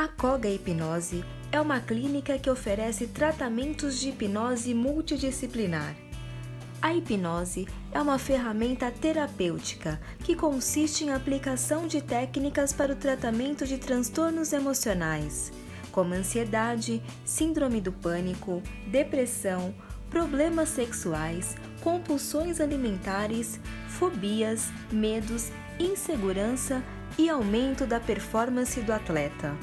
A Coga Hipnose é uma clínica que oferece tratamentos de hipnose multidisciplinar. A hipnose é uma ferramenta terapêutica que consiste em aplicação de técnicas para o tratamento de transtornos emocionais, como ansiedade, síndrome do pânico, depressão, problemas sexuais, compulsões alimentares, fobias, medos, insegurança e aumento da performance do atleta.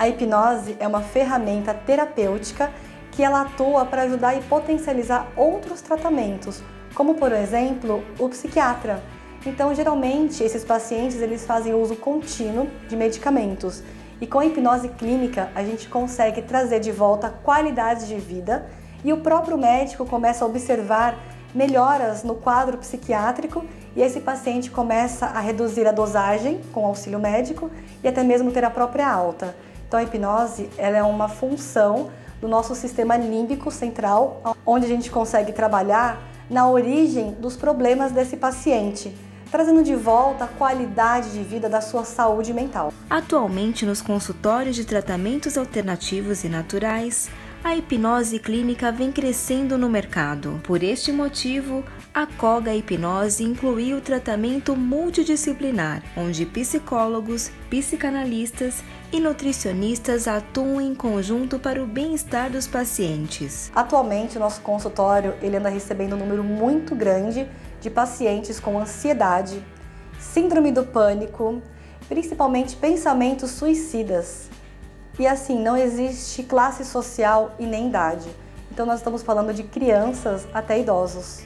A hipnose é uma ferramenta terapêutica que ela atua para ajudar e potencializar outros tratamentos, como por exemplo o psiquiatra. Então, geralmente esses pacientes eles fazem uso contínuo de medicamentos e com a hipnose clínica a gente consegue trazer de volta qualidade de vida e o próprio médico começa a observar melhoras no quadro psiquiátrico e esse paciente começa a reduzir a dosagem com auxílio médico e até mesmo ter a própria alta. Então a hipnose ela é uma função do nosso sistema límbico central, onde a gente consegue trabalhar na origem dos problemas desse paciente, trazendo de volta a qualidade de vida da sua saúde mental. Atualmente, nos consultórios de tratamentos alternativos e naturais, a hipnose clínica vem crescendo no mercado. Por este motivo, a Coga Hipnose incluiu o tratamento multidisciplinar, onde psicólogos, psicanalistas e nutricionistas atuam em conjunto para o bem-estar dos pacientes. Atualmente, o nosso consultório ele anda recebendo um número muito grande de pacientes com ansiedade, síndrome do pânico, principalmente pensamentos suicidas. E assim, não existe classe social e nem idade. Então nós estamos falando de crianças até idosos.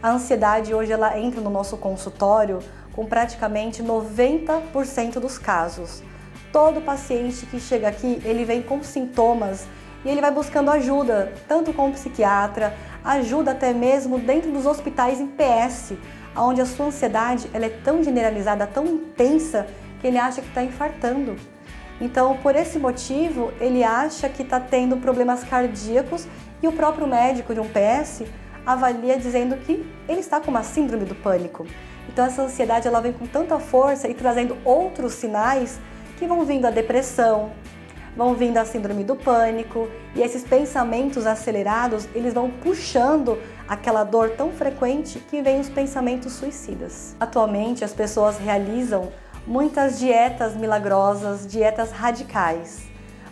A ansiedade hoje ela entra no nosso consultório com praticamente 90% dos casos. Todo paciente que chega aqui, ele vem com sintomas e ele vai buscando ajuda, tanto com o psiquiatra, ajuda até mesmo dentro dos hospitais em PS, onde a sua ansiedade ela é tão generalizada, tão intensa, que ele acha que está infartando. Então, por esse motivo, ele acha que está tendo problemas cardíacos e o próprio médico de um PS avalia dizendo que ele está com uma síndrome do pânico. Então, essa ansiedade ela vem com tanta força e trazendo outros sinais que vão vindo a depressão, vão vindo a síndrome do pânico e esses pensamentos acelerados, eles vão puxando aquela dor tão frequente que vem os pensamentos suicidas. Atualmente as pessoas realizam muitas dietas milagrosas, dietas radicais.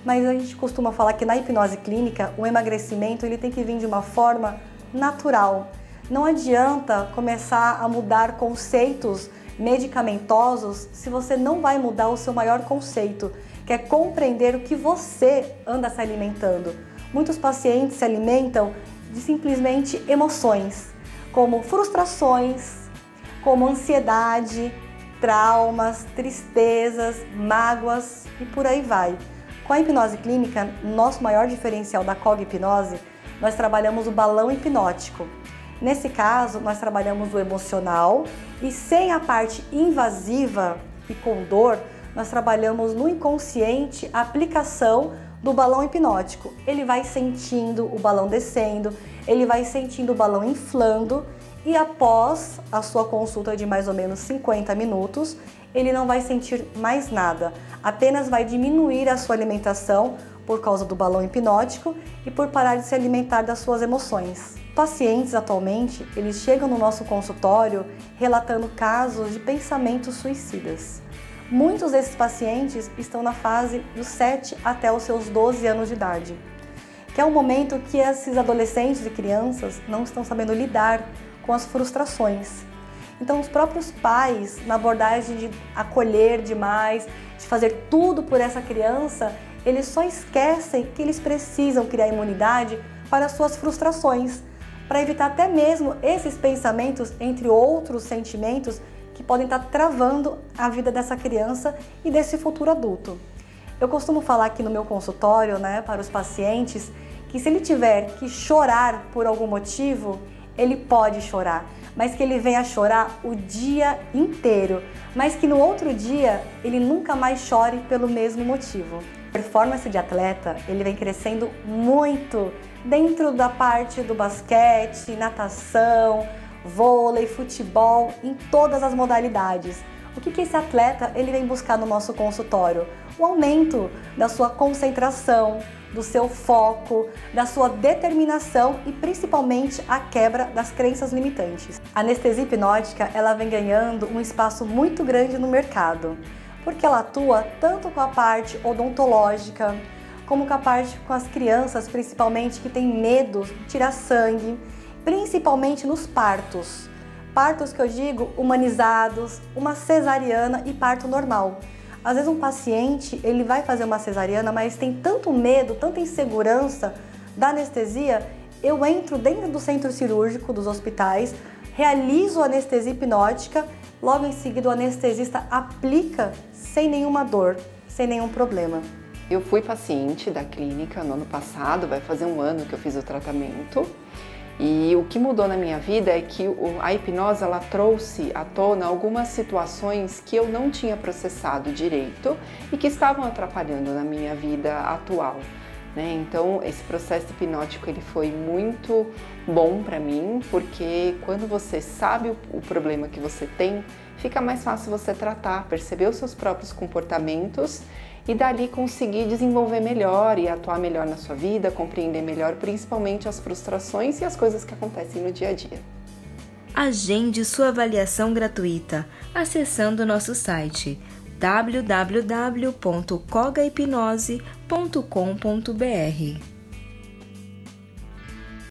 Mas a gente costuma falar que na hipnose clínica o emagrecimento ele tem que vir de uma forma natural. Não adianta começar a mudar conceitos medicamentosos se você não vai mudar o seu maior conceito, que é compreender o que você anda se alimentando. Muitos pacientes se alimentam de simplesmente emoções, como frustrações, como ansiedade, traumas, tristezas, mágoas e por aí vai. Com a hipnose clínica, nosso maior diferencial da COG hipnose, nós trabalhamos o balão hipnótico. Nesse caso, nós trabalhamos o emocional e sem a parte invasiva e com dor, nós trabalhamos no inconsciente a aplicação do balão hipnótico. Ele vai sentindo o balão descendo, ele vai sentindo o balão inflando e após a sua consulta de mais ou menos 50 minutos, ele não vai sentir mais nada, apenas vai diminuir a sua alimentação por causa do balão hipnótico e por parar de se alimentar das suas emoções. Pacientes atualmente, eles chegam no nosso consultório relatando casos de pensamentos suicidas. Muitos desses pacientes estão na fase dos 7 até os seus 12 anos de idade, que é um momento que esses adolescentes e crianças não estão sabendo lidar com as frustrações. Então, os próprios pais, na abordagem de acolher demais, de fazer tudo por essa criança, eles só esquecem que eles precisam criar imunidade para as suas frustrações, para evitar até mesmo esses pensamentos, entre outros sentimentos, que podem estar travando a vida dessa criança e desse futuro adulto. Eu costumo falar aqui no meu consultório, né, para os pacientes, que se ele tiver que chorar por algum motivo, ele pode chorar, mas que ele venha chorar o dia inteiro, mas que no outro dia ele nunca mais chore pelo mesmo motivo. A performance de atleta, ele vem crescendo muito dentro da parte do basquete, natação, vôlei, futebol, em todas as modalidades. O que, que esse atleta ele vem buscar no nosso consultório? O aumento da sua concentração, do seu foco, da sua determinação e principalmente a quebra das crenças limitantes. A anestesia hipnótica ela vem ganhando um espaço muito grande no mercado, porque ela atua tanto com a parte odontológica, como com a parte com as crianças, principalmente que têm medo de tirar sangue, principalmente nos partos. Partos que eu digo humanizados, uma cesariana e parto normal. Às vezes um paciente, ele vai fazer uma cesariana, mas tem tanto medo, tanta insegurança da anestesia, eu entro dentro do centro cirúrgico dos hospitais, realizo a anestesia hipnótica, logo em seguida o anestesista aplica sem nenhuma dor, sem nenhum problema. Eu fui paciente da clínica no ano passado, vai fazer um ano que eu fiz o tratamento. E o que mudou na minha vida é que a hipnose ela trouxe à tona algumas situações que eu não tinha processado direito e que estavam atrapalhando na minha vida atual. Né? Então esse processo hipnótico ele foi muito bom para mim porque quando você sabe o problema que você tem, fica mais fácil você tratar, perceber os seus próprios comportamentos e dali conseguir desenvolver melhor e atuar melhor na sua vida, compreender melhor principalmente as frustrações e as coisas que acontecem no dia a dia. Agende sua avaliação gratuita acessando nosso site www.cogahipnose.com.br.